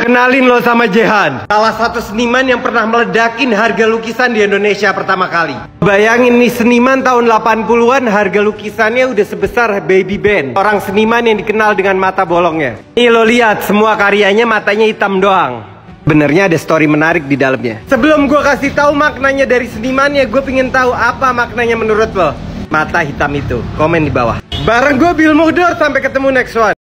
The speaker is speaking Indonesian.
kenalin lo sama Jehan. Salah satu seniman yang pernah meledakin harga lukisan di Indonesia pertama kali. Bayangin nih seniman tahun 80-an harga lukisannya udah sebesar Baby band. Orang seniman yang dikenal dengan mata bolongnya. Nih lo lihat semua karyanya matanya hitam doang. Benernya ada story menarik di dalamnya. Sebelum gue kasih tahu maknanya dari senimannya Gue pengen tahu apa maknanya menurut lo. Mata hitam itu. Komen di bawah. Bareng gue Bill Muhdor Sampai ketemu next one.